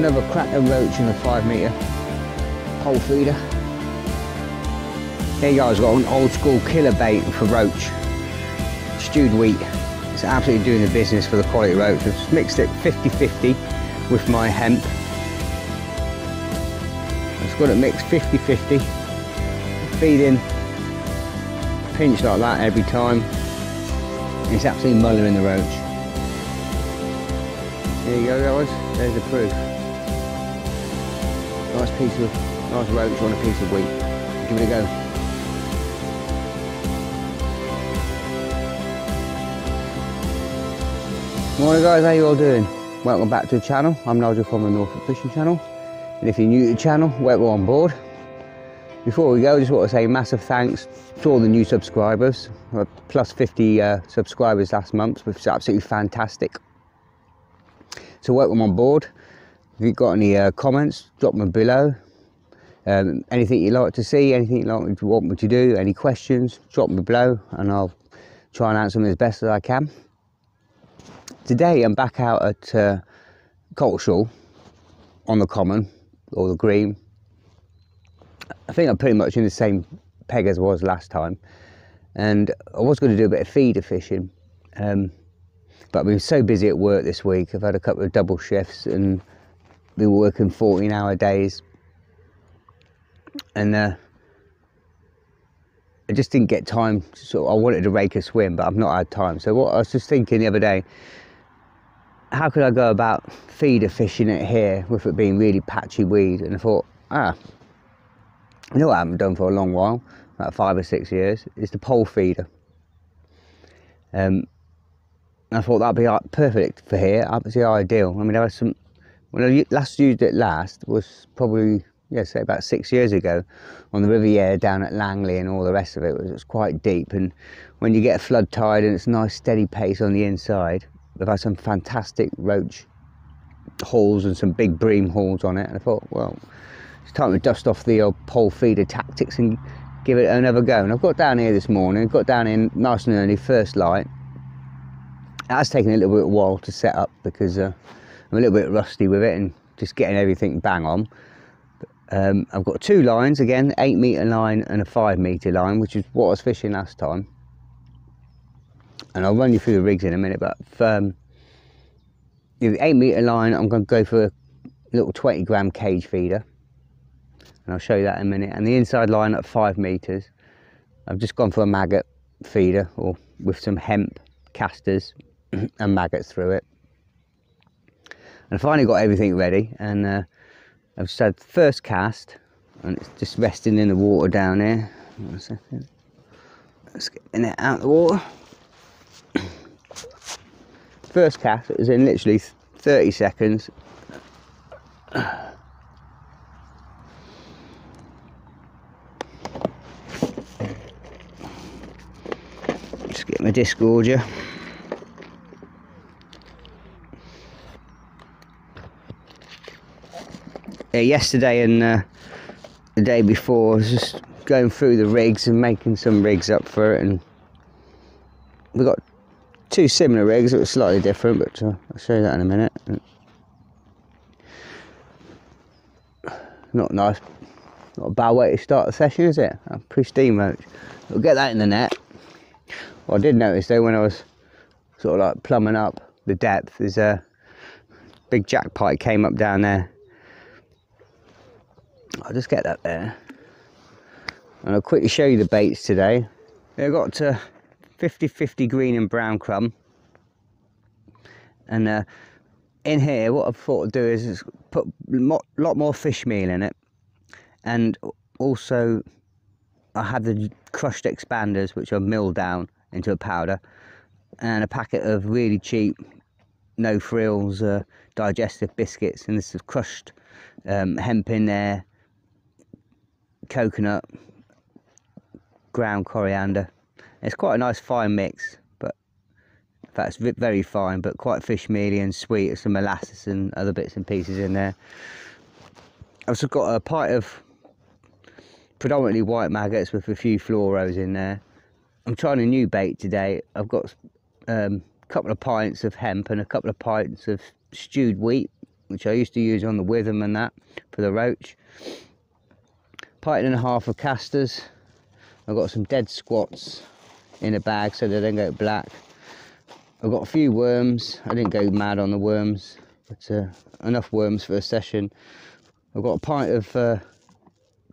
There another cracker roach in a five metre pole feeder. Here you guys got an old school killer bait for roach. Stewed wheat. It's absolutely doing the business for the quality roach. I've mixed it 50-50 with my hemp. It's got it mixed 50-50. Feeding pinch like that every time. It's absolutely mothering the roach. There you go guys, there's the proof. Piece of, nice roach on a piece of wheat. Give it a go. Morning guys, how you all doing? Welcome back to the channel. I'm Nigel from the Norfolk Fishing Channel. And if you're new to the channel, welcome on board. Before we go, just want to say massive thanks to all the new subscribers. plus 50 uh, subscribers last month, which is absolutely fantastic. So welcome on board. If you've got any uh, comments, drop them below. Um, anything you'd like to see, anything you'd like to want me to do, any questions, drop them below and I'll try and answer them as best as I can. Today I'm back out at uh, Coltishall on the common or the green. I think I'm pretty much in the same peg as I was last time and I was going to do a bit of feeder fishing um, but I've been so busy at work this week I've had a couple of double shifts and been working 14 hour days and uh, I just didn't get time so I wanted to rake a swim but I've not had time so what I was just thinking the other day how could I go about feeder fishing it here with it being really patchy weed? And I thought, ah, you know what I haven't done for a long while, about five or six years, is the pole feeder. Um, I thought that'd be like perfect for here, absolutely ideal. I mean, there was some, when I last used it last was probably, yeah, say about six years ago on the River Yare down at Langley and all the rest of it. It was, it was quite deep. And when you get a flood tide and it's a nice steady pace on the inside, They've had some fantastic roach hauls and some big bream hauls on it. And I thought, well, it's time to dust off the old pole feeder tactics and give it another go. And I've got down here this morning, got down in nice and early, first light. It has taken a little bit of while to set up because uh, I'm a little bit rusty with it and just getting everything bang on. Um, I've got two lines again, eight metre line and a five metre line, which is what I was fishing last time and I'll run you through the rigs in a minute, but um, the 8 metre line, I'm going to go for a little 20 gram cage feeder, and I'll show you that in a minute. And the inside line at 5 metres, I've just gone for a maggot feeder, or with some hemp casters and maggots through it. And I finally got everything ready, and uh, I've just had first cast, and it's just resting in the water down here. One second. Let's get it out of the water first cast it was in literally 30 seconds. Just get my disgorger. Yeah, yesterday and uh, the day before I was just going through the rigs and making some rigs up for it and we got two similar rigs, it was slightly different, but uh, I'll show you that in a minute. Not nice, not a bad way to start the session, is it? A pristine roach. We'll get that in the net. What I did notice though when I was sort of like plumbing up the depth, there's a big jack came up down there. I'll just get that there. And I'll quickly show you the baits today. I've got to 50-50 green and brown crumb. And uh, in here, what I've thought to do is, is put a lot more fish meal in it. And also, I have the crushed expanders, which are milled down into a powder. And a packet of really cheap, no frills, uh, digestive biscuits. And this is crushed um, hemp in there, coconut, ground coriander it's quite a nice fine mix, but it's very fine, but quite fish mealy and sweet. Some molasses and other bits and pieces in there. I've also got a pint of predominantly white maggots with a few fluoros in there. I'm trying a new bait today. I've got um, a couple of pints of hemp and a couple of pints of stewed wheat. which I used to use on the Witham and that for the roach. Pint and a half of casters. I've got some dead squats in a bag so they don't go black. I've got a few worms. I didn't go mad on the worms, but uh, enough worms for a session. I've got a pint of uh,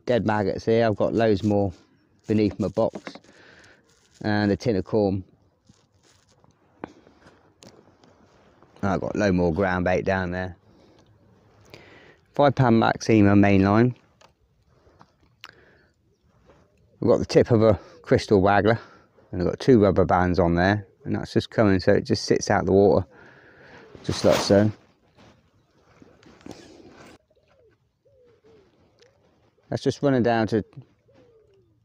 dead maggots here. I've got loads more beneath my box and a tin of corn. I've got low more ground bait down there. Five pound Maxima mainline. I've got the tip of a crystal waggler and I've got two rubber bands on there and that's just coming so it just sits out the water just like so. That's just running down to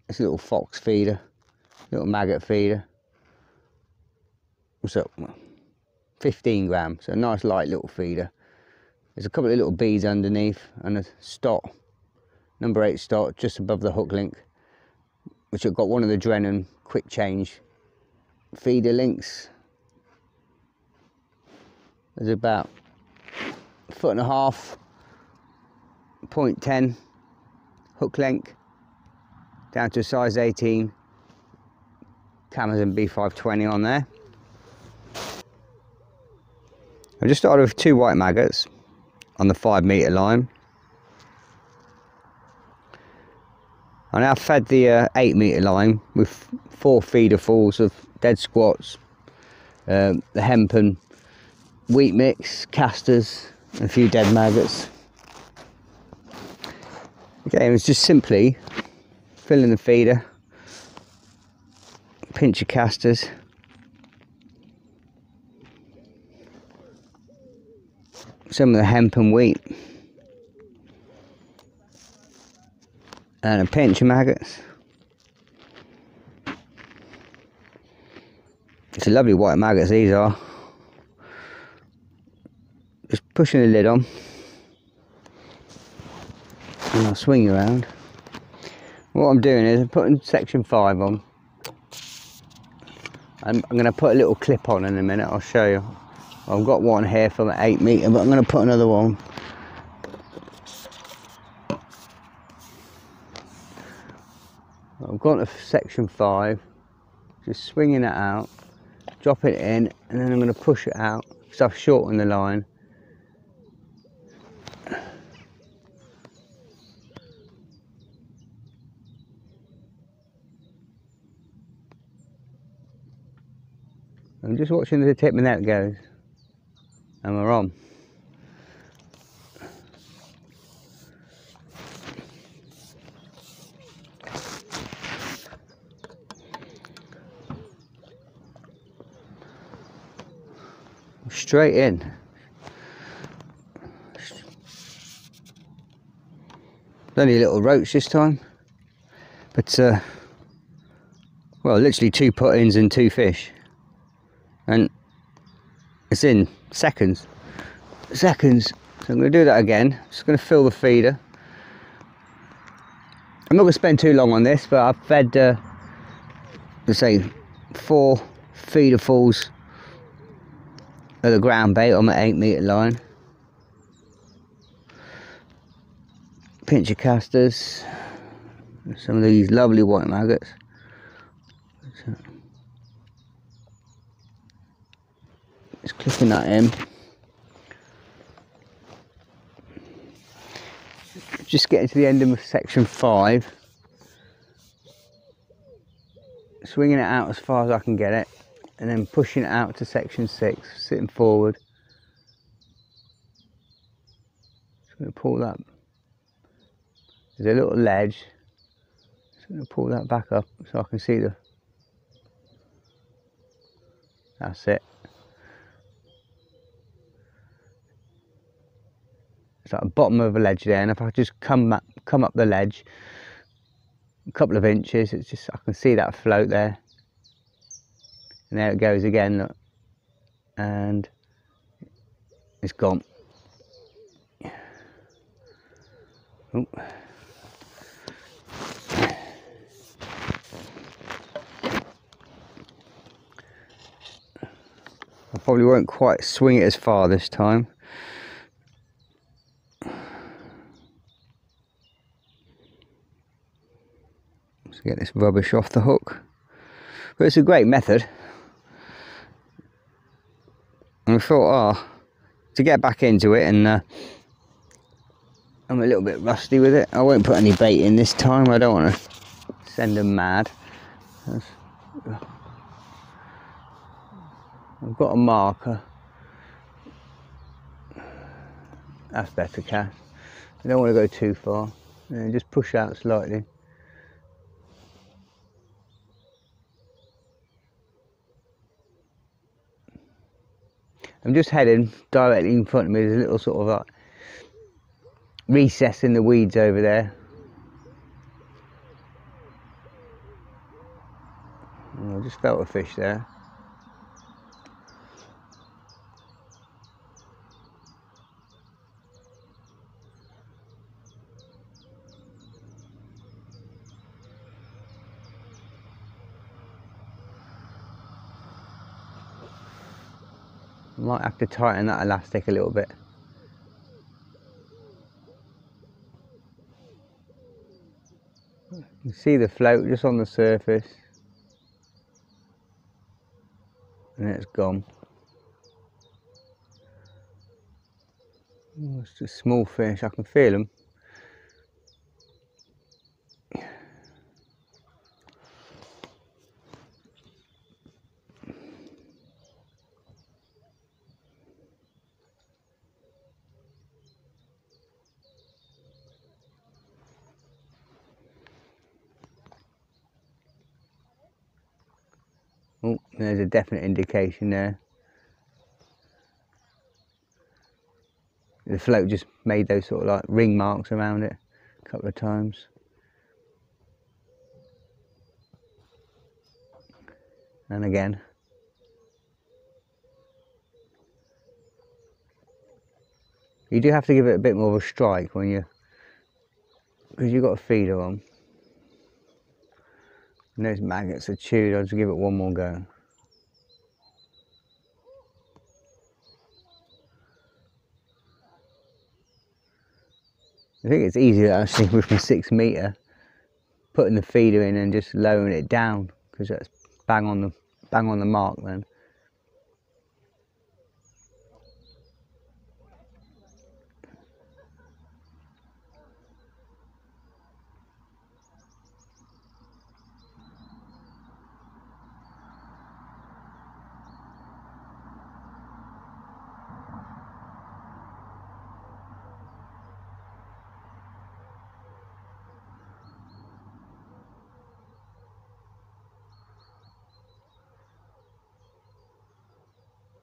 this little fox feeder, little maggot feeder. What's up? 15 grams, so a nice light little feeder. There's a couple of little beads underneath and a stot, number eight stot just above the hook link, which have got one of the Drennan quick change feeder links. There's about a foot and a half, point 10 hook length down to a size 18 Kamasan B520 on there. I just started with two white maggots on the five metre line. I now fed the uh, eight metre line with four feeder fulls of dead squats, um, the hempen wheat mix, casters, and a few dead maggots. Okay, it was just simply filling the feeder, pinch of casters, some of the hemp and wheat and a pinch of maggots. It's a lovely white maggots these are. Just pushing the lid on and I'll swing around. What I'm doing is I'm putting section 5 on. I'm, I'm going to put a little clip on in a minute, I'll show you. I've got one here from 8 metre, but I'm going to put another one. Got a section 5, just swinging it out, drop it in, and then I'm going to push it out, because I've shortened the line. I'm just watching the tip and net goes and we're on. Straight in. Only a little roach this time, but uh, well, literally two put-ins and two fish, and it's in seconds. Seconds. So I'm going to do that again. Just going to fill the feeder. I'm not going to spend too long on this, but I've fed, uh, let's say, four feeder fulls of the ground bait on my 8 metre line. Pinch of casters. Some of these lovely white maggots. Just clicking that in. Just getting to the end of section five. Swinging it out as far as I can get it. And then pushing it out to section six, sitting forward. Just going to pull that. There's a little ledge. Just going to pull that back up so I can see the. That's it. it's like the bottom of a ledge there and if I just come up, come up the ledge a couple of inches it's just I can see that float there and there it goes again look. and it's gone. I probably won't quite swing it as far this time. Let's get this rubbish off the hook. But it's a great method. And I thought, oh, to get back into it and uh, I'm a little bit rusty with it. I won't put any bait in this time. I don't want to send them mad. That's, I've got a marker. That's better cast. I don't want to go too far. Yeah, just push out slightly. I'm just heading directly in front of me. There's a little sort of recess in the weeds over there. I just felt a fish there. Might have to tighten that elastic a little bit. You see the float just on the surface and it's gone. Oh, it's just small fish, I can feel them. Oh, there's a definite indication there. The float just made those sort of like ring marks around it a couple of times. And again. You do have to give it a bit more of a strike when you, because you've got a feeder on. And those maggots are chewed, I'll just give it one more go. I think it's easier actually with my six meter, putting the feeder in and just lowering it down because that's bang on the bang on the mark then.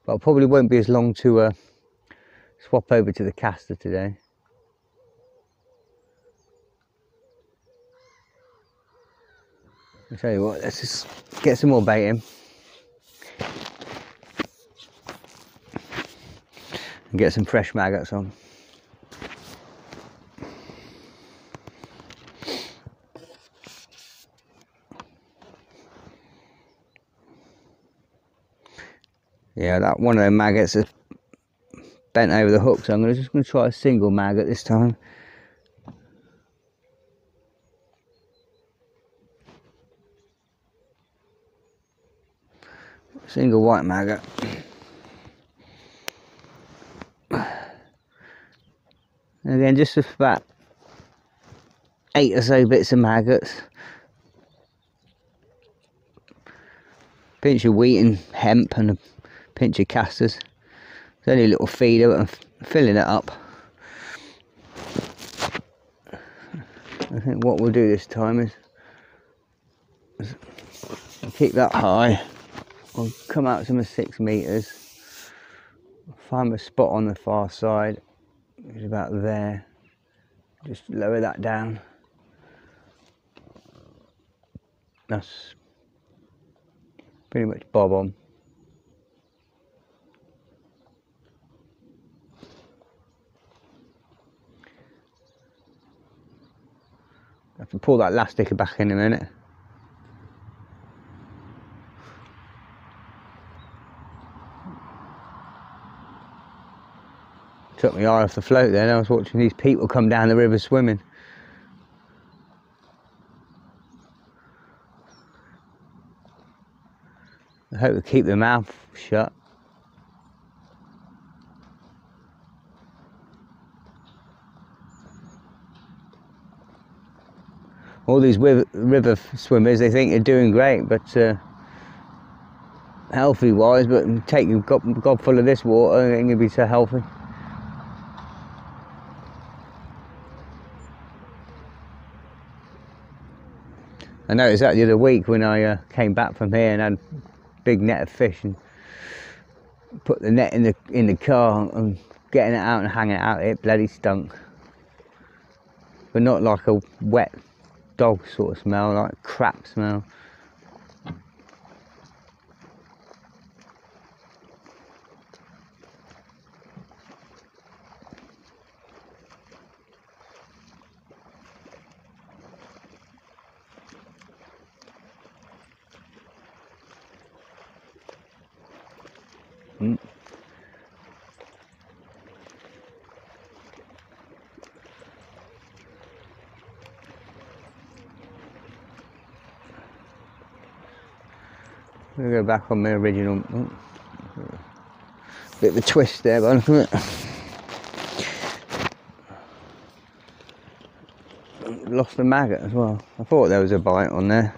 But I probably won't be as long to uh, swap over to the caster today. I'll tell you what, let's just get some more bait in. And get some fresh maggots on. Yeah that one of the maggots is bent over the hook so I'm just going to try a single maggot this time. Single white maggot. And again just about eight or so bits of maggots. Pinch of wheat and hemp and a pinch of casters. It's only a little feeder, but I'm filling it up. I think what we'll do this time is, is keep that high. I'll come out some six meters. Find a spot on the far side, which is about there. Just lower that down. That's pretty much bob on. I can pull that last sticker back in a minute. Took my eye off the float then, I was watching these people come down the river swimming. I hope we keep their mouth shut. All these river swimmers, they think they're doing great, but uh, healthy wise, but taking a gob, gob full of this water ain't gonna be so healthy. I noticed that the other week when I uh, came back from here and had big net of fish and put the net in the in the car and getting it out and hanging it out, it bloody stunk. But not like a wet dog sort of smell, like crap smell. Back on my original. Oh, bit of a twist there, but. Lost the maggot as well. I thought there was a bite on there.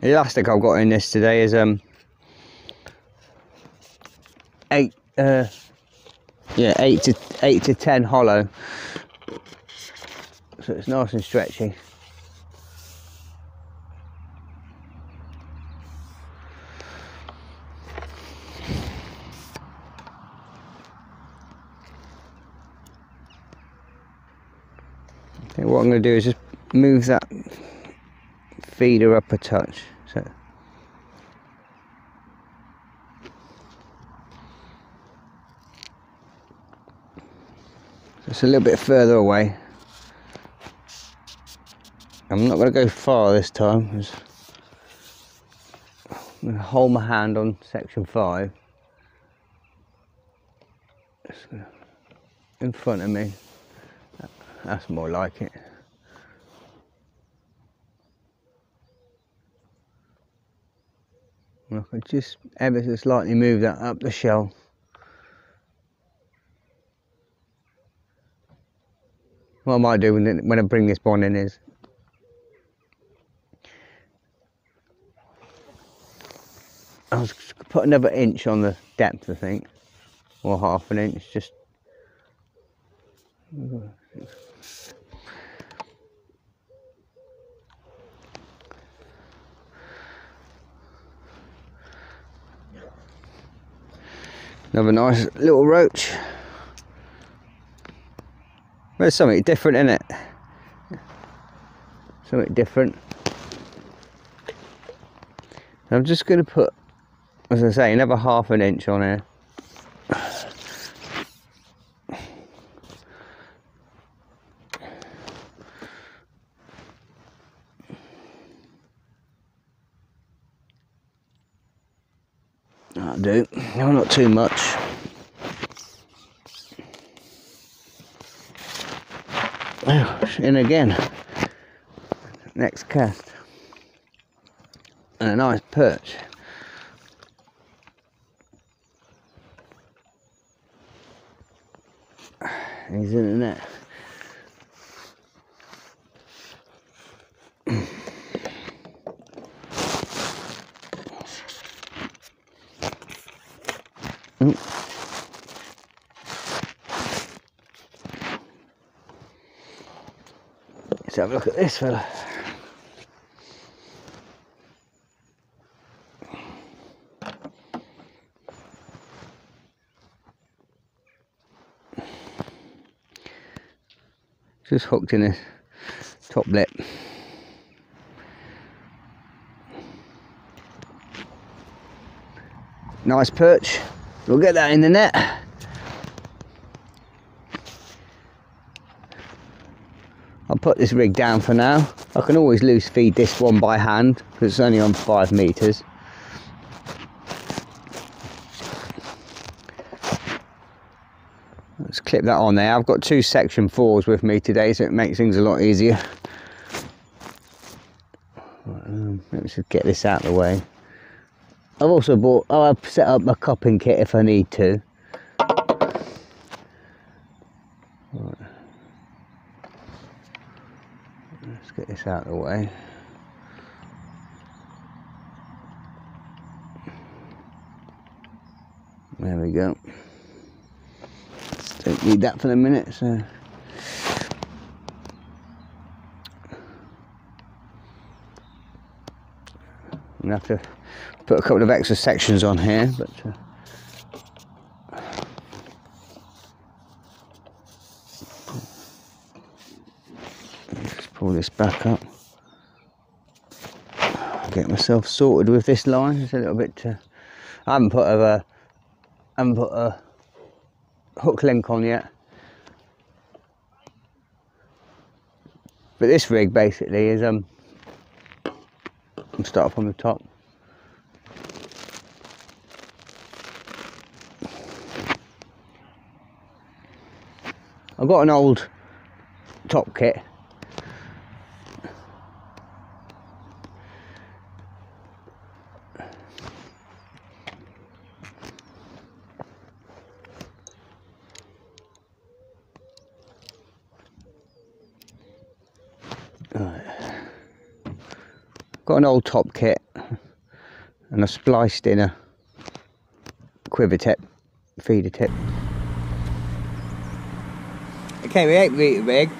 The elastic I've got in this today is um eight uh yeah eight to eight to ten hollow. So it's nice and stretchy. Okay, what I'm going to do is just move that feeder up a touch. So it's a little bit further away. I'm not going to go far this time. I'm going to hold my hand on section 5 in front of me. That's more like it. I just ever so slightly move that up the shell. What am I might do when, when I bring this bond in is? I'll put another inch on the depth I think. Or half an inch just Another nice little roach. There's something different in it. Something different. I'm just going to put, as I say, another half an inch on here. Do. No, not too much. in again. Next cast. And a nice perch. He's in the net. Let's have a look at this fella. Just hooked in his top lip. Nice perch. We'll get that in the net. I'll put this rig down for now. I can always loose feed this one by hand because it's only on five meters. Let's clip that on there. I've got two section fours with me today, so it makes things a lot easier. Um, let's just get this out of the way. I've also bought, oh, I've set up my cupping kit if I need to. Right. Let's get this out of the way. There we go. Don't need that for the minute, so. Have to put a couple of extra sections on here, but. Uh, just pull this back up. Get myself sorted with this line. It's a little bit. Uh, I haven't put a, I haven't put a hook link on yet. But this rig basically is um. I'll start from the top. I've got an old top kit. Got an old top kit and I spliced in a quiver tip, feeder tip. Okay, we ain't meter rig.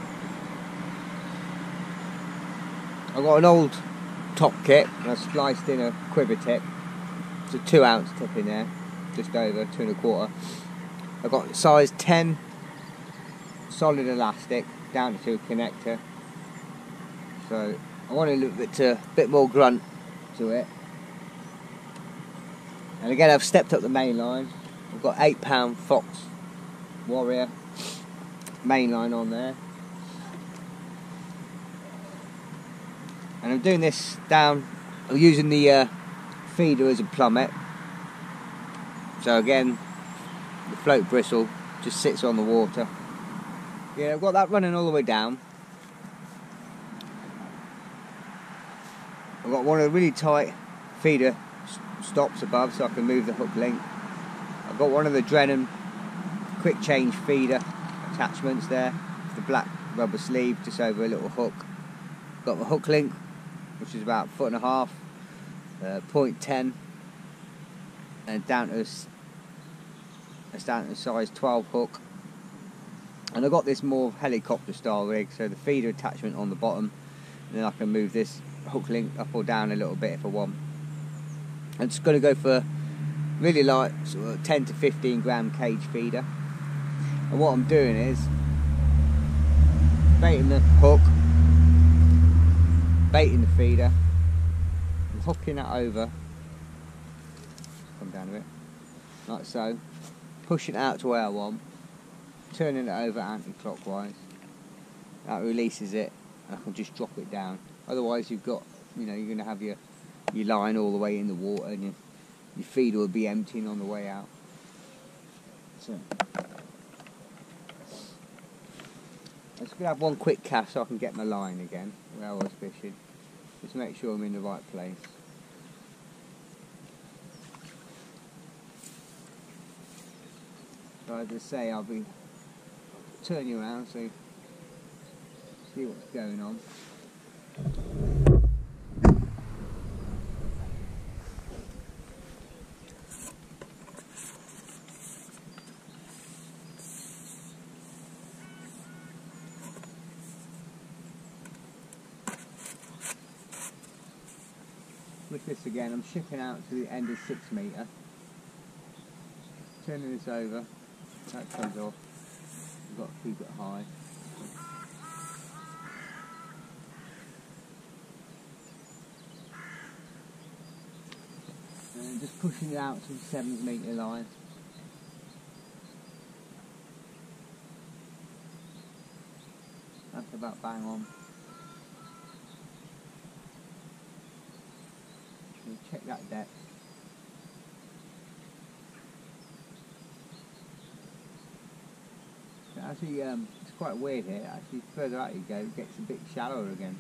I've got an old top kit and I spliced in a quiver tip. It's a two ounce tip in there, just over two and a quarter. I've got size 10 solid elastic down to a connector. So I want a little bit, uh, bit more grunt to it. And again, I've stepped up the main line. I've got eight pound Fox Warrior main line on there. And I'm doing this down, using the uh, feeder as a plummet. So again, the float bristle just sits on the water. Yeah, I've got that running all the way down. I've got one of the really tight feeder stops above so I can move the hook link. I've got one of the Drennan quick change feeder attachments there, the black rubber sleeve just over a little hook. Got the hook link, which is about foot and a half, uh, point ten, and down to a, down to size 12 hook. And I've got this more helicopter style rig, so the feeder attachment on the bottom, and then I can move this hook link up or down a little bit if I want. I'm just going to go for really light, sort of 10 to 15 gram cage feeder. And what I'm doing is baiting the hook, baiting the feeder, and hooking that over. Come down a bit, like so. Pushing it out to where I want, turning it over anti-clockwise. That releases it, and I can just drop it down. Otherwise, you've got, you know, you're going to have your your line all the way in the water, and your your feeder will be emptying on the way out. So. Just have one quick cast so I can get my line again where I was fishing. Just make sure I'm in the right place. So as I say, I'll be turning around so see what's going on. With this again, I'm shipping out to the end of 6 metre. Turning this over, that comes off. You've got to keep it high. And just pushing it out to the seven metre line. That's about bang on. We'll check that depth. Actually, um, it's quite weird here. Actually, further out you go, it gets a bit shallower again.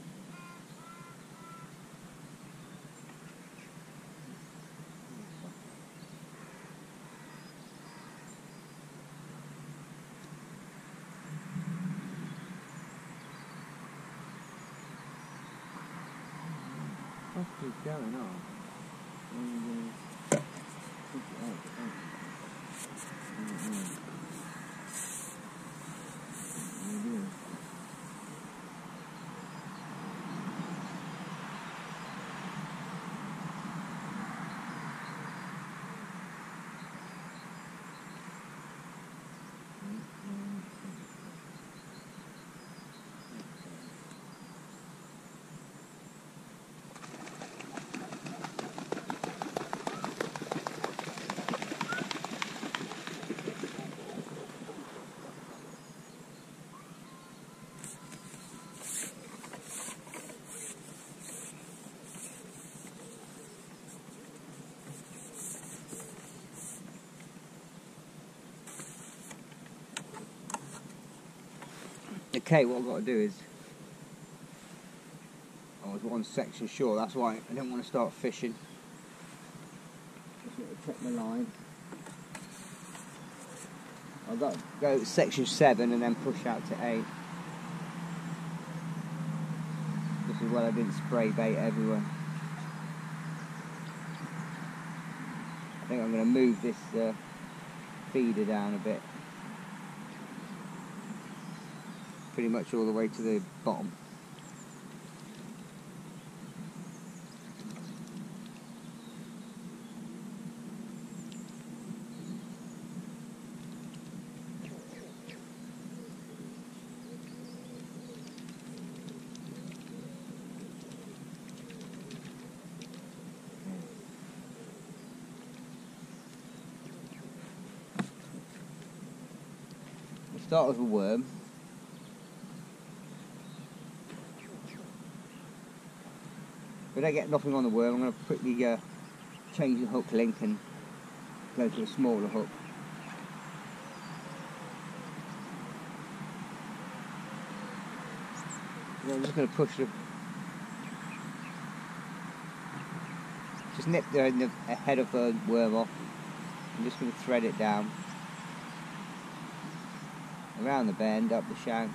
What's going on? Okay, what I've got to do is I was one section short, that's why I didn't want to start fishing. Just to check my line. I've got to go to section 7 and then push out to 8. This is why I didn't spray bait everywhere. I think I'm going to move this uh, feeder down a bit. Pretty much all the way to the bottom. We start with a worm If I get nothing on the worm, I'm going to quickly uh, change the hook link and go to a smaller hook. I'm just going to push the just nip the, the head of the worm off. I'm just going to thread it down around the bend, up the shank.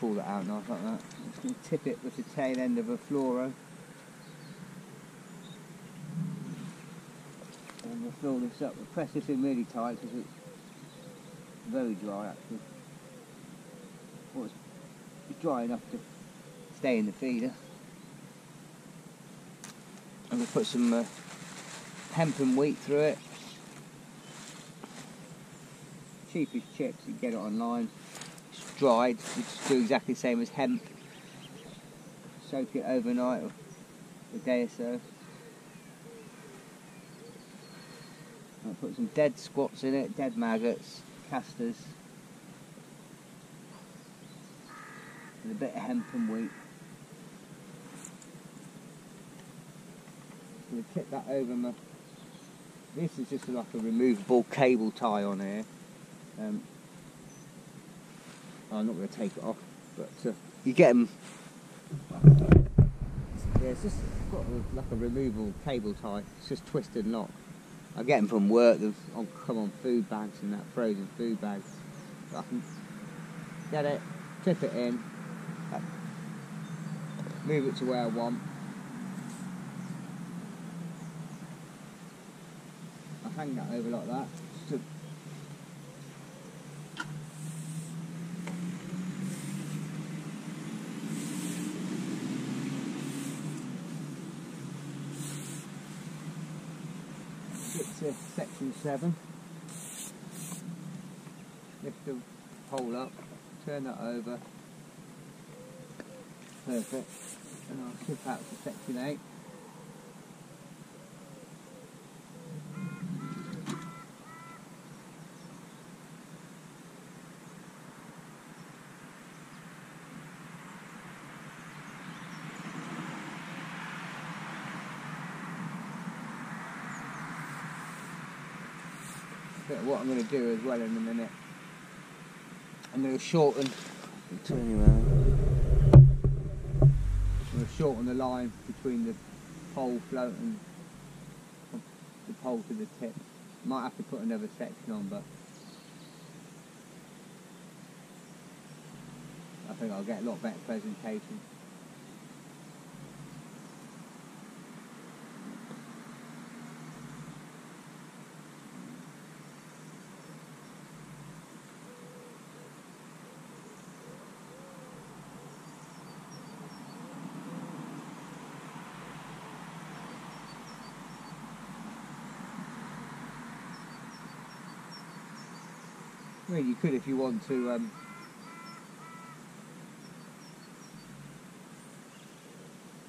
Pull that out nice like that. I'm just going to tip it with the tail end of a fluoro. And we'll fill this up. We'll press this in really tight because it's very dry actually. Well, it's, dry enough to stay in the feeder. I'm going to put some uh, hemp and wheat through it. Cheapest chips, you get it online dried, just do exactly the same as hemp. Soak it overnight or a day or so. I'll put some dead squats in it, dead maggots, casters, and a bit of hemp and wheat. I'm going to tip that over my. This is just like a removable cable tie on here. Um, I'm not going to take it off, but uh, you get them. Yeah, it's just got a, like a removable cable tie. It's just twisted lock. I get them from work. They've come on food bags and that frozen food bags. I can get it, tip it in, move it to where I want. I hang that over like that. Section 7. Lift the pole up, turn that over, perfect. And I'll ship out to section 8. What I'm going to do as well in a minute, I'm going to shorten. Turn you around. I'm going to shorten the line between the pole float and the pole to the tip. Might have to put another section on, but I think I'll get a lot better presentation. You could if you want to. Um,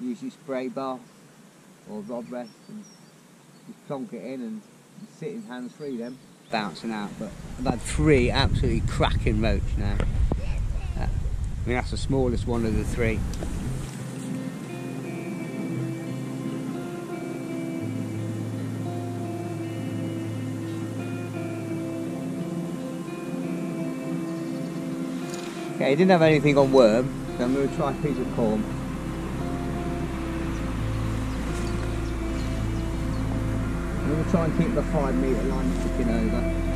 use your spray bar or rod rest and just plonk it in and sit in hands free then. Bouncing out, but I've had three absolutely cracking roach now. Uh, I mean, that's the smallest one of the three. Okay, he didn't have anything on worm, so I'm going to try a piece of corn. I'm going to try and keep the five metre line sticking over.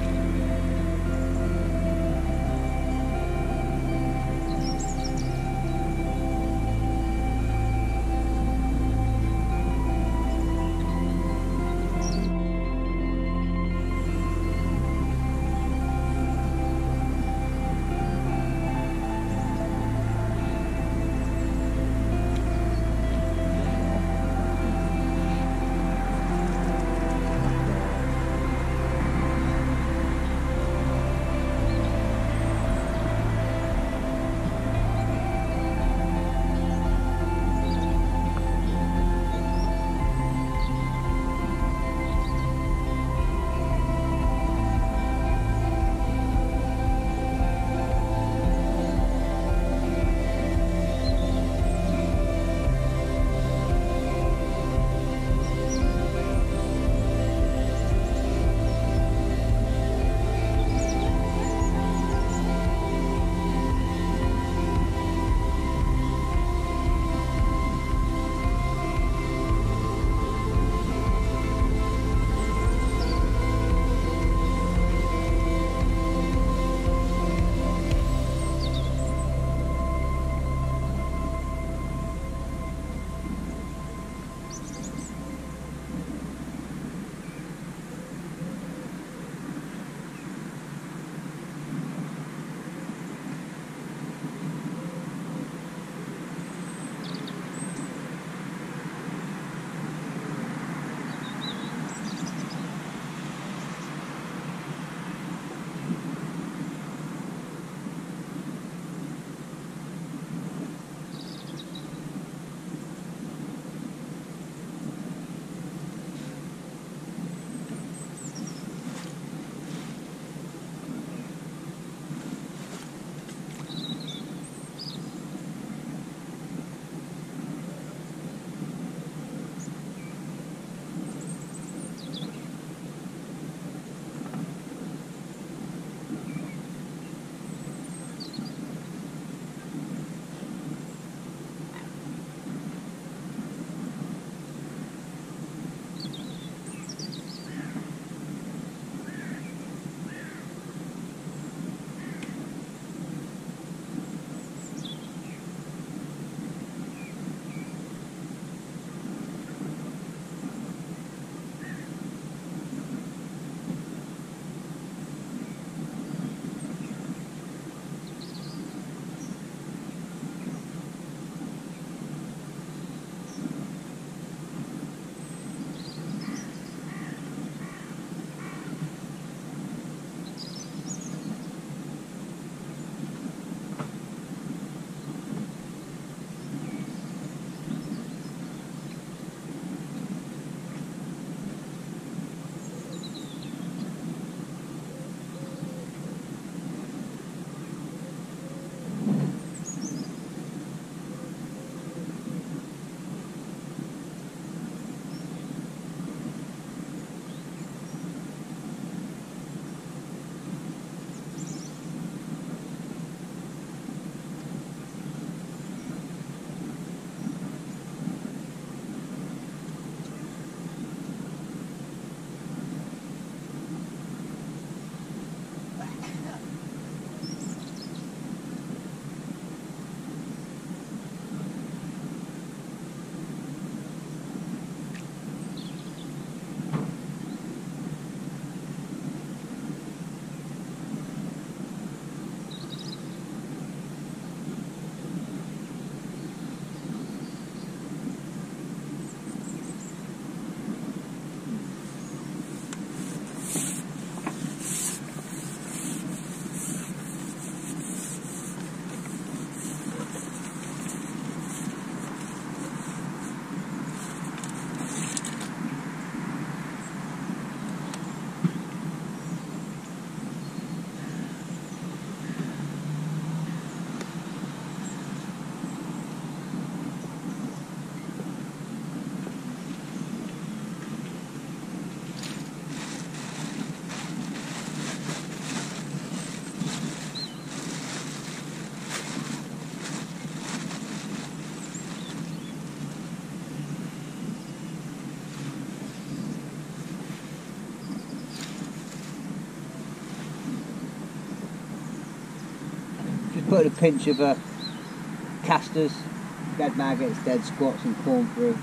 Put a pinch of uh, casters, dead maggots, dead squats and corn through.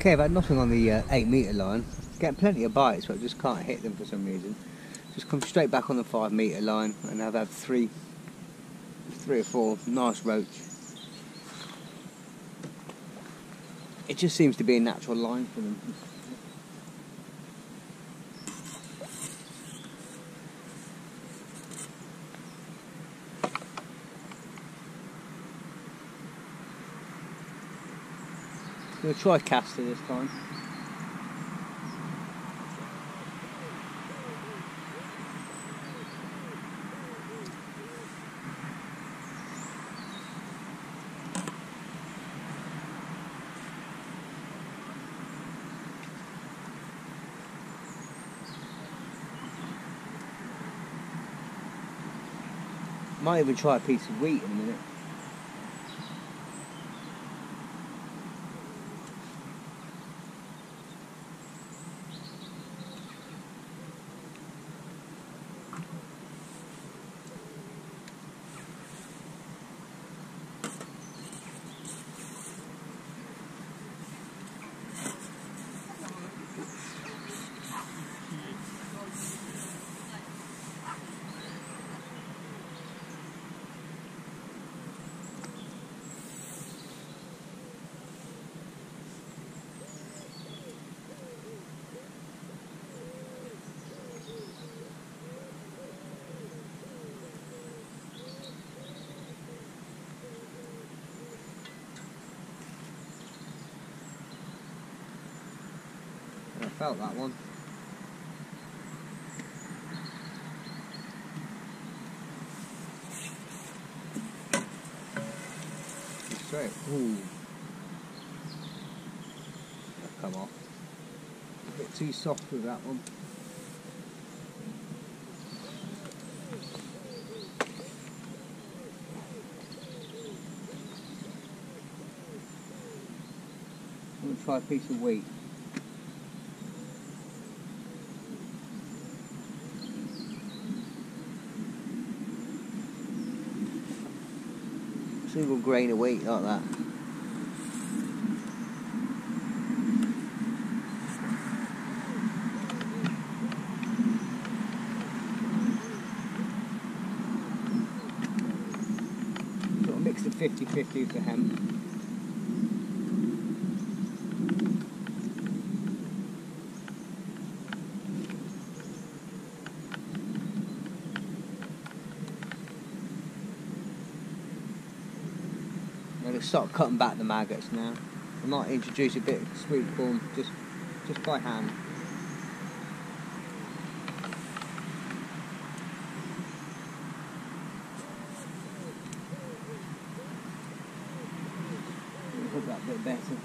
Okay, I've had nothing on the uh, 8 metre line. Getting plenty of bites, but I just can't hit them for some reason. Just come straight back on the 5 metre line, and I've had three, three or four nice roach. It just seems to be a natural line for them. We'll try caster this time. Might even try a piece of wheat in a minute. Felt that one. Straight. Ooh. That come off. A bit too soft with that one. I'm to try a piece of wheat. Grain of wheat like that. Sort of mix of 50-50 for hemp. Start cutting back the maggots now. I might introduce a bit of sweet corn just just by hand. Hope that bit better.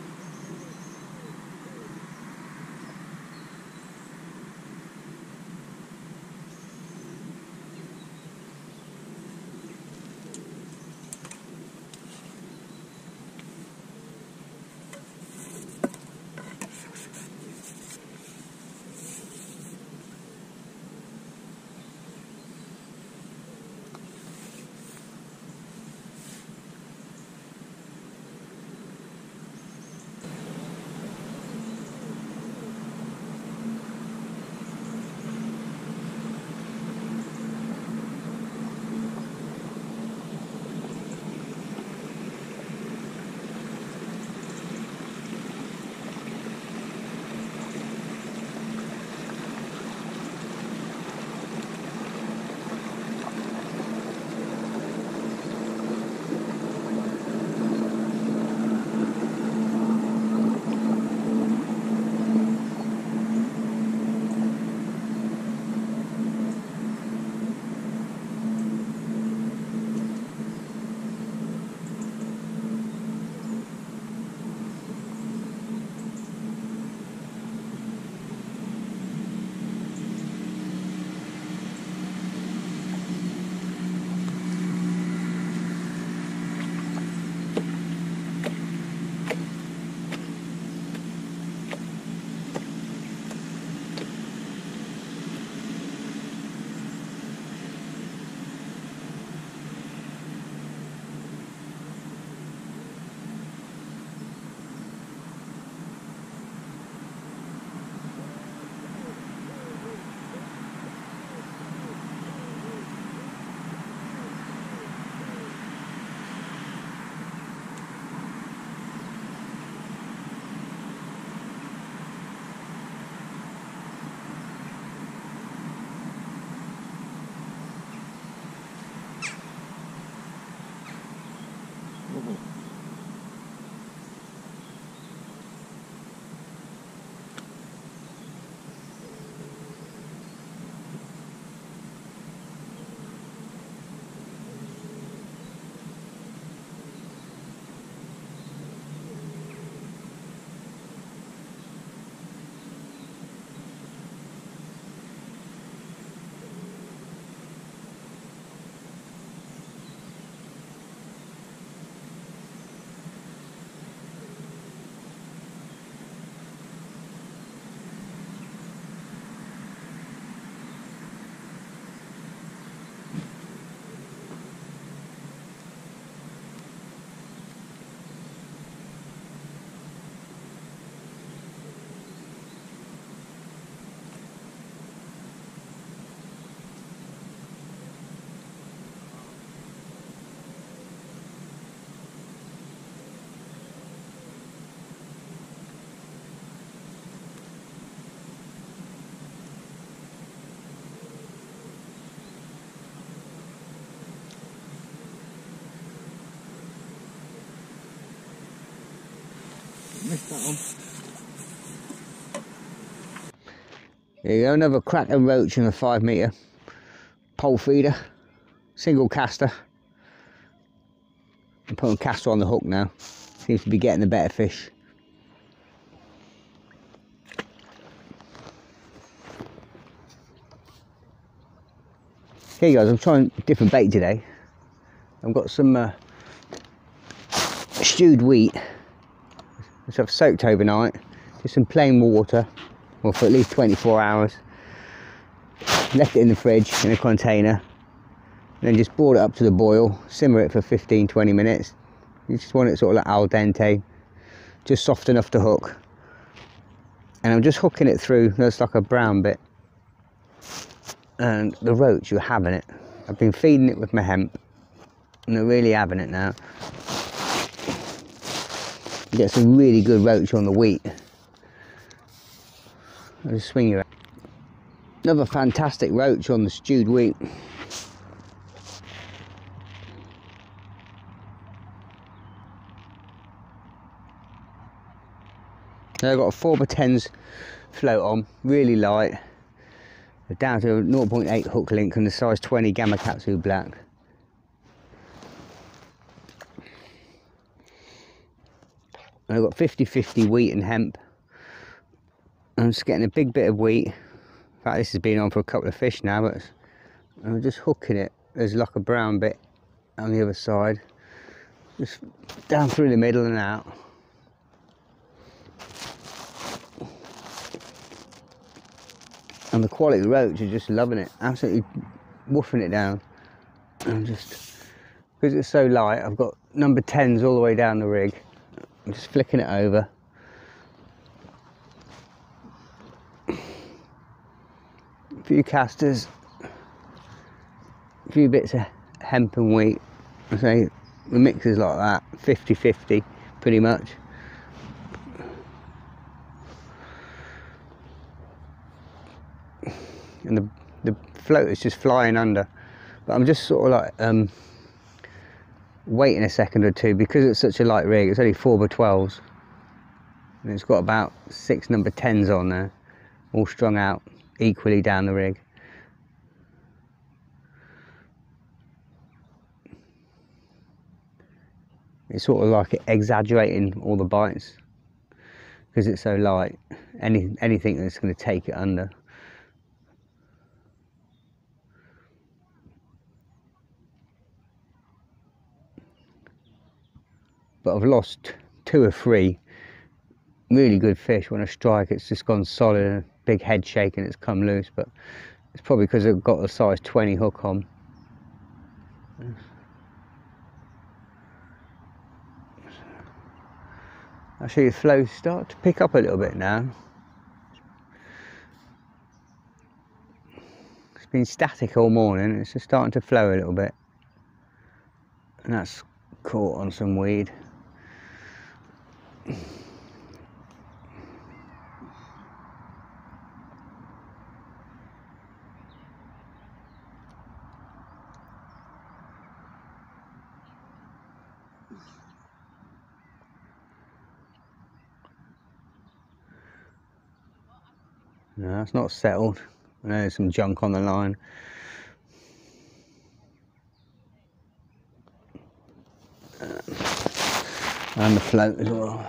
There you go, another cracker roach in a five metre pole feeder, single caster. I'm putting caster on the hook now. Seems to be getting the better fish. Okay guys, I'm trying different bait today. I've got some uh, stewed wheat, which I've soaked overnight, just some plain water, well for at least 24 hours. Left it in the fridge in a container, and then just brought it up to the boil, simmer it for 15-20 minutes. You just want it sort of like al dente, just soft enough to hook. And I'm just hooking it through, there's like a brown bit and the roach you're having it I've been feeding it with my hemp and they're really having it now get some really good roach on the wheat I'll just swing you out. another fantastic roach on the stewed wheat Now I've got a 4 by 10s float on, really light down to 0.8 hook link and the size 20 Gamakatsu black. I've got 50-50 wheat and hemp. I'm just getting a big bit of wheat. In fact, this has been on for a couple of fish now, but I'm just hooking it. There's like a brown bit on the other side. Just down through the middle and out. and the quality of the roach are just loving it absolutely woofing it down and just because it's so light I've got number 10s all the way down the rig I'm just flicking it over. A few casters. A few bits of hemp and wheat. I say the mix is like that. 50-50 pretty much. And the, the float is just flying under. But I'm just sort of like um, waiting a second or two because it's such a light rig. It's only 4 by 12s and it's got about six number 10s on there, all strung out equally down the rig. It's sort of like exaggerating all the bites because it's so light. Any anything that's going to take it under. But I've lost two or three really good fish when I strike it's just gone solid and a big head shake and it's come loose but it's probably because I've got a size 20 hook on. Actually the flow start to pick up a little bit now. It's been static all morning it's just starting to flow a little bit. And that's caught on some weed no, it's not settled. I know there's some junk on the line. Uh, and the float as well.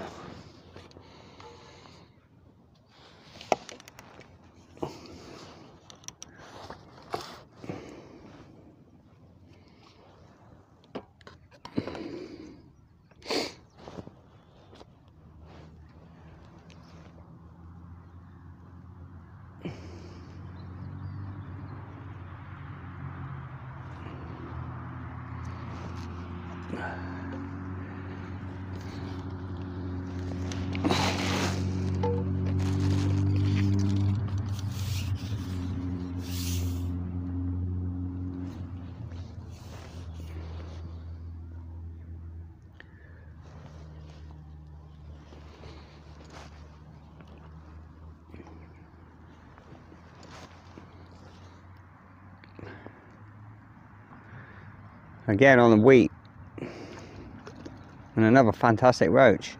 again on the wheat and another fantastic roach.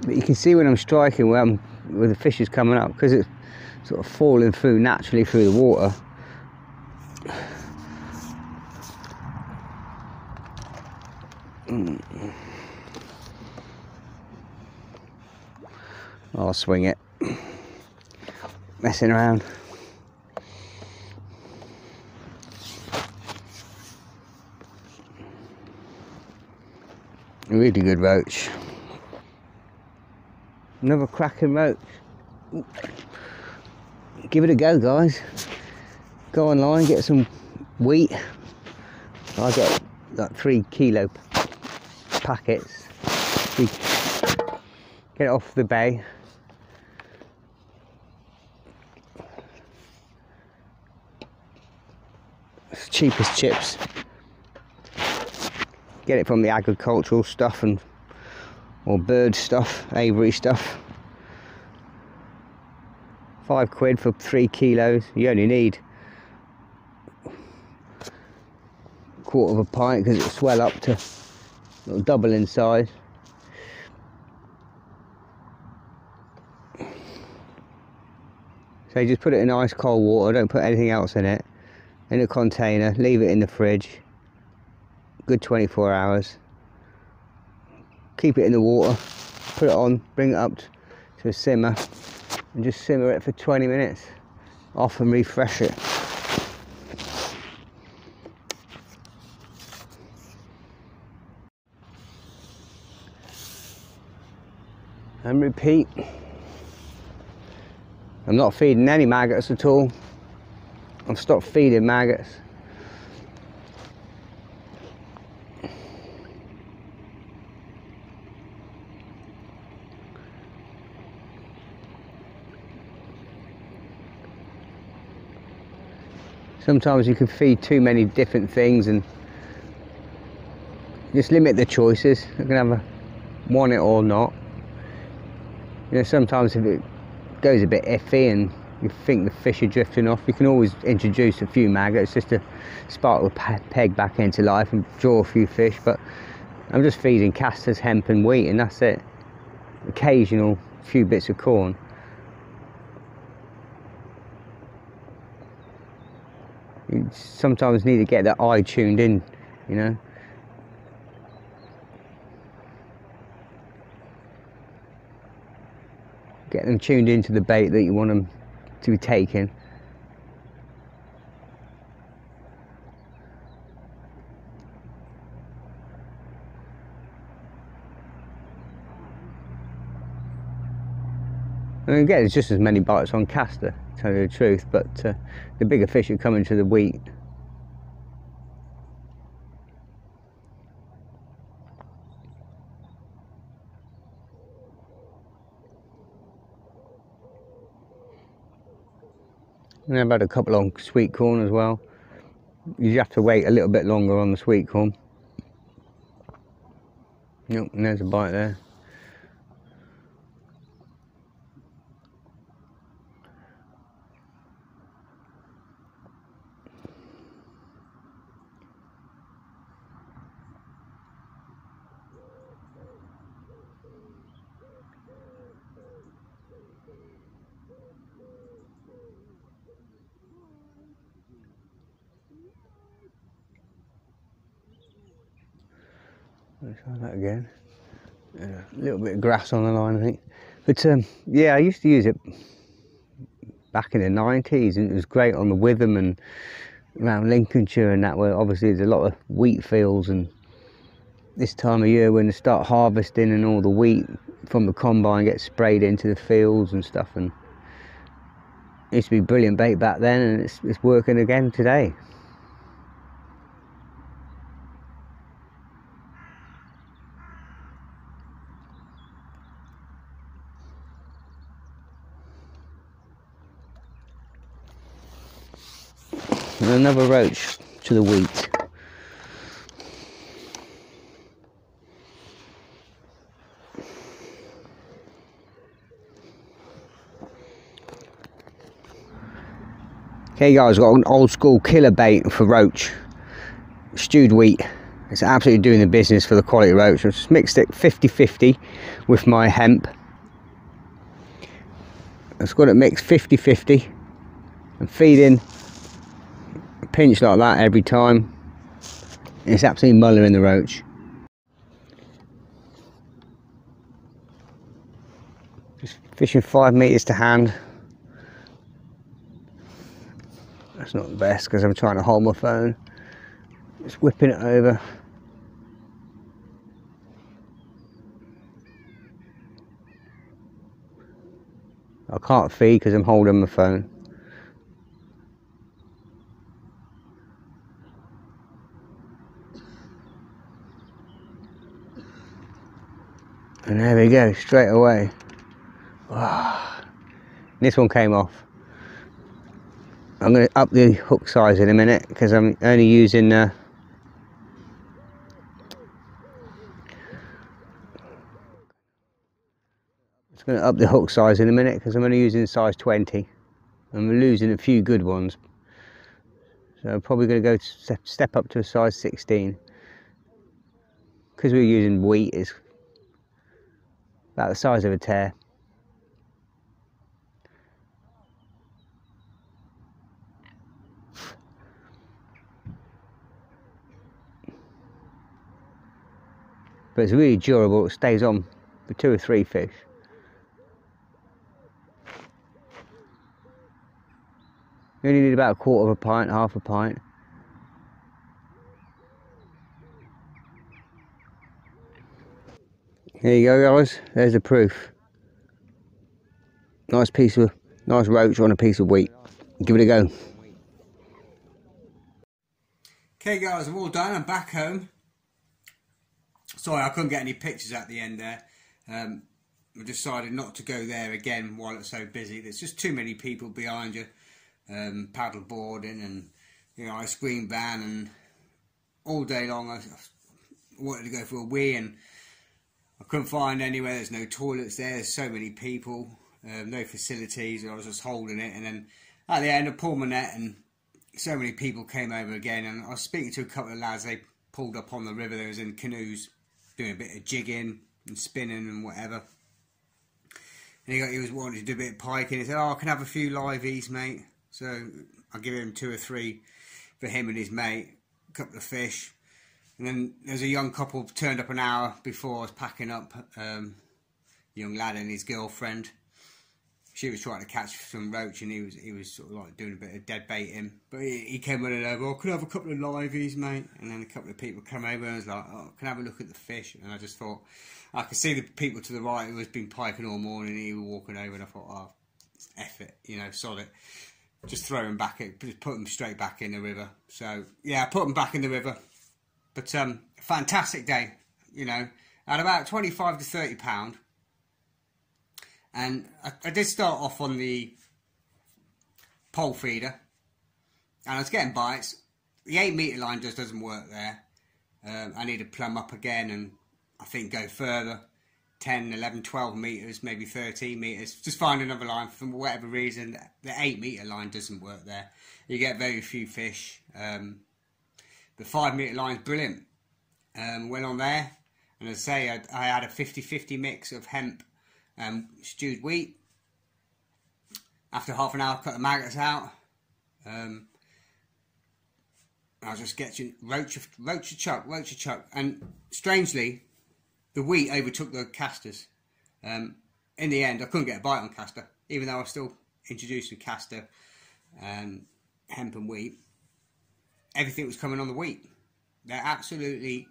But you can see when I'm striking where, I'm, where the fish is coming up because it's sort of falling through naturally through the water. I'll swing it. Messing around. Really good roach. Another cracking roach. Give it a go guys. Go online get some wheat. I get like three kilo packets. Get it off the bay. It's cheapest chips get it from the agricultural stuff and or bird stuff, aviary stuff. Five quid for three kilos. You only need a quarter of a pint because it'll swell up to it'll double in size. So you just put it in ice cold water, don't put anything else in it, in a container, leave it in the fridge, good 24 hours. Keep it in the water, put it on, bring it up to a simmer, and just simmer it for 20 minutes. Off and refresh it. And repeat. I'm not feeding any maggots at all. I've stopped feeding maggots. Sometimes you can feed too many different things and just limit the choices. You can have a want it or not. You know, sometimes if it goes a bit iffy and you think the fish are drifting off, you can always introduce a few maggots just to spark the peg back into life and draw a few fish. But I'm just feeding casters, hemp and wheat and that's it. Occasional few bits of corn. you sometimes need to get that eye tuned in, you know. Get them tuned into the bait that you want them to be taking. And again, it's just as many bites on caster tell you the truth, but uh, the bigger fish are coming to the wheat. And I've had a couple on sweet corn as well. You just have to wait a little bit longer on the sweet corn. Yep, and there's a bite there. Let's try that again. a little bit of grass on the line, I think. But um, yeah, I used to use it back in the 90s and it was great on the Witham and around Lincolnshire and that where obviously there's a lot of wheat fields and this time of year when they start harvesting and all the wheat from the combine gets sprayed into the fields and stuff and it used to be brilliant bait back then and it's, it's working again today. Another roach to the wheat. Okay guys, got an old school killer bait for roach. Stewed wheat. It's absolutely doing the business for the quality roach. I've just mixed it 50-50 with my hemp I've got it mixed 50-50 and feeding a pinch like that every time. It's absolutely mulling the roach. Just fishing five metres to hand. That's not the best because I'm trying to hold my phone. Just whipping it over. I can't feed because I'm holding my phone. And there we go, straight away. Oh, this one came off. I'm going to up the hook size in a minute because I'm only using uh, just going to up the hook size in a minute because I'm only using size 20 and we're losing a few good ones so I'm probably going to go step, step up to a size 16 because we're using wheat it's about the size of a tear but it's really durable, it stays on for two or three fish. You only need about a quarter of a pint, half a pint. There you go guys, there's the proof. Nice piece of, nice roach on a piece of wheat. Give it a go. Okay guys, I'm all done, I'm back home. Sorry, I couldn't get any pictures at the end there. Um, I decided not to go there again while it's so busy. There's just too many people behind you, um, paddle boarding and you know ice cream van and all day long. I, wanted to go for a wee and I couldn't find anywhere. There's no toilets there. There's so many people, um, no facilities. I was just holding it, and then at the end I pulled my net and so many people came over again. And I was speaking to a couple of lads. They pulled up on the river. They was in canoes doing a bit of jigging and spinning and whatever. And he, got, he was wanting to do a bit of piking. He said, "Oh, I can have a few liveys, mate." So I give him two or three for him and his mate, a couple of fish. And then there's a young couple turned up an hour before I was packing up. Um, young lad and his girlfriend she was trying to catch some roach and he was he was sort of like doing a bit of dead baiting. But he, he came running over, oh, could I have a couple of liveys, mate? And then a couple of people come over and was like, oh, can I have a look at the fish? And I just thought, I could see the people to the right who has been piking all morning he was walking over and I thought, oh, F it, you know, sod it. Just throw them back, in, just put them straight back in the river. So, yeah, I put them back in the river. But, um, fantastic day, you know, at about 25 to 30 pound and I, I, did start off on the pole feeder, and I was getting bites. The 8 metre line just doesn't work there. Um, I need to plumb up again and I think go further 10, 11, 12 metres, maybe 13 metres. Just find another line for whatever reason. The 8 metre line doesn't work there. You get very few fish. Um, the 5 metre line is brilliant. Um, went on there, and as I say, I, I had a 50 50 mix of hemp and stewed wheat. After half an hour, cut the maggots out. Um, I was just getting roach, roach chuck, roach chuck, and strangely, the wheat overtook the casters. Um, in the end, I couldn't get a bite on caster, even though I was still introducing caster and hemp and wheat. Everything was coming on the week. They're absolutely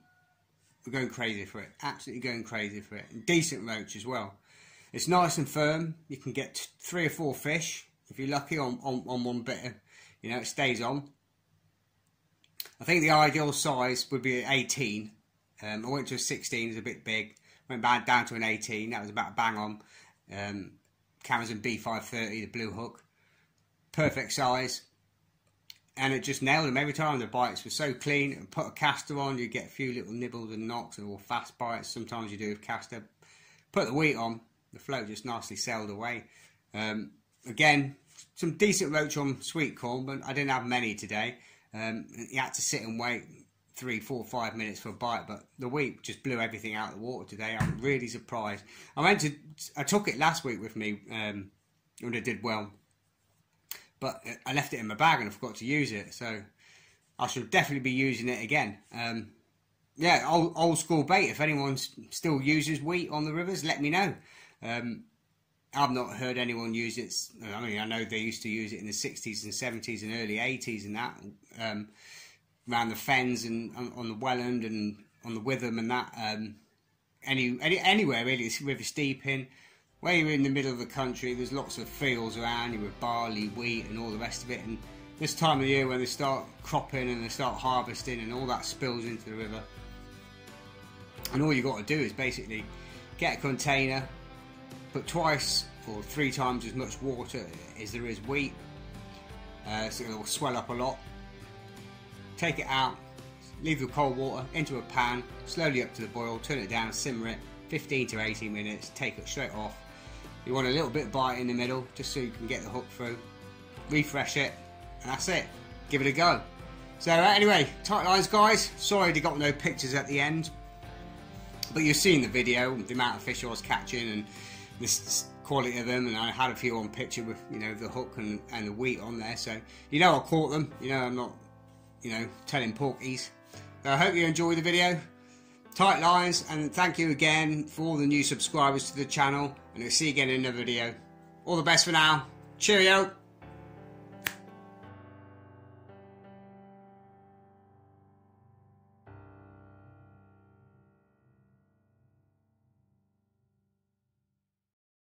going crazy for it. Absolutely going crazy for it. And decent roach as well. It's nice and firm. You can get three or four fish if you're lucky on, on, on one bit. You know, it stays on. I think the ideal size would be 18. Um, I went to a 16, it's a bit big. Went back down to an 18, that was about a bang on. Um, Kamasan B530, the blue hook. Perfect size. And it just nailed them every time. The bites were so clean. Put a caster on, you get a few little nibbles and knocks or fast bites. Sometimes you do with caster. Put the wheat on, the float just nicely sailed away. Um, again, some decent roach on sweet corn, but I didn't have many today. Um, you had to sit and wait three, four, five minutes for a bite, but the wheat just blew everything out of the water today. I'm really surprised. I went to, I took it last week with me um, and I did well. But I left it in my bag and I forgot to use it, so I should definitely be using it again. Um, yeah, old, old school bait. If anyone still uses wheat on the rivers, let me know. Um, I've not heard anyone use it. I mean, I know they used to use it in the 60s and 70s and early 80s and that, um, around the fens and on, on, the Welland and on the Witham and that. Um, any, any anywhere really, it's river steeping. Where you're in the middle of the country, there's lots of fields around you with barley, wheat, and all the rest of it. And this time of year, when they start cropping and they start harvesting, and all that spills into the river, and all you've got to do is basically get a container, put twice or three times as much water as there is wheat, uh, so it will swell up a lot. Take it out, leave the cold water into a pan, slowly up to the boil, turn it down, simmer it 15 to 18 minutes, take it straight off. You want a little bit of bite in the middle just so you can get the hook through. Refresh it, and that's it. Give it a go. So uh, anyway, tight lines guys, sorry they got no pictures at the end, but you've seen the video, the amount of fish I was catching and the quality of them and I had a few on picture with you know the hook and, and the wheat on there so you know I caught them you know I'm not you know telling porkies so I hope you enjoy the video tight lines and thank you again for all the new subscribers to the channel and we'll see you again in another video. All the best for now. Cheerio